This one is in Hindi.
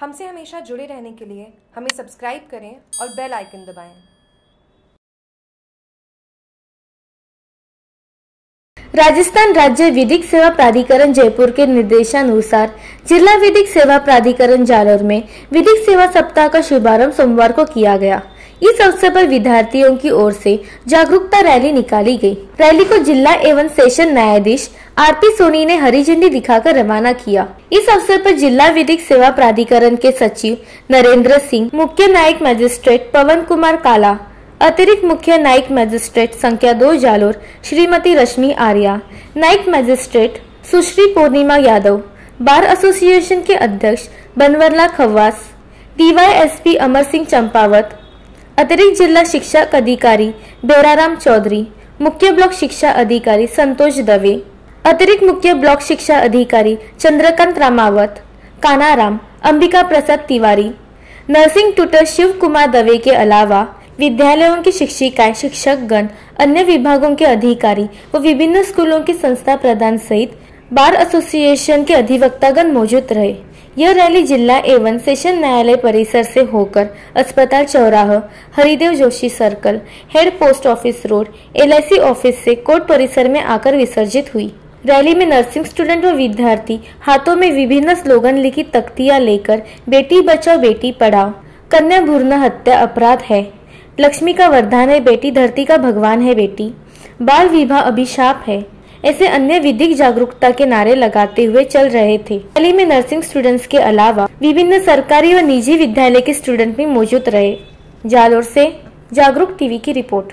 हमसे हमेशा जुड़े रहने के लिए हमें सब्सक्राइब करें और बेल आइकन दबाएँ। राजस्थान राज्य विधिक सेवा प्राधिकरण जयपुर के निर्देशानुसार जिला विधिक सेवा प्राधिकरण जालौर में विधिक सेवा सप्ताह का शुभारंभ सोमवार को किया गया इस अवसर पर विद्यार्थियों की ओर से जागरूकता रैली निकाली गई। रैली को जिला एवं सेशन न्यायाधीश आर पी सोनी ने हरी झंडी दिखाकर रवाना किया इस अवसर पर जिला विधिक सेवा प्राधिकरण के सचिव नरेंद्र सिंह, मुख्य न्यायिक मजिस्ट्रेट पवन कुमार काला, अतिरिक्त मुख्य न्यायिक मजिस्ट्रेट संख्या दो जालोर श्रीमती रश्मि आर्या न्यायिक मजिस्ट्रेट सुश्री पूर्णिमा यादव, बार एसोसिएशन के अध्यक्ष बनवरला खवास, डीवाईएसपी अमर सिंह चंपावत अतिरिक्त जिला शिक्षा अधिकारी बेराराम चौधरी, मुख्य ब्लॉक शिक्षा अधिकारी संतोष दवे, अतिरिक्त मुख्य ब्लॉक शिक्षा अधिकारी चंद्रकांत रामावत, कानाराम, अंबिका प्रसाद तिवारी, नर्सिंग ट्यूटर शिव कुमार दवे के अलावा विद्यालयों की शिक्षिकाएँ शिक्षक गण अन्य विभागों के अधिकारी व विभिन्न स्कूलों के संस्था प्रधान सहित बार एसोसिएशन के अधिवक्तागण मौजूद रहे। यह रैली जिला एवं सेशन न्यायालय परिसर से होकर अस्पताल चौराह, Haridev Joshi circle, head post office road, LIC office से कोर्ट परिसर में आकर विसर्जित हुई। रैली में नर्सिंग स्टूडेंट व विद्यार्थी हाथों में विभिन्न स्लोगन लिखी तख्तियाँ लेकर बेटी बचाओ, बेटी पढ़ाओ, कन्या भूर्ण हत्या अपराध है। लक्ष्मी का वरदान है, बेटी धरती का भगवान है, बेटी। बाल विवाह अभिशाप है। ऐसे अन्य विधिक जागरूकता के नारे लगाते हुए चल रहे थे। रैली में नर्सिंग स्टूडेंट्स के अलावा विभिन्न सरकारी व निजी विद्यालय के स्टूडेंट भी मौजूद रहे। जालोर से जागरूक टीवी की रिपोर्ट।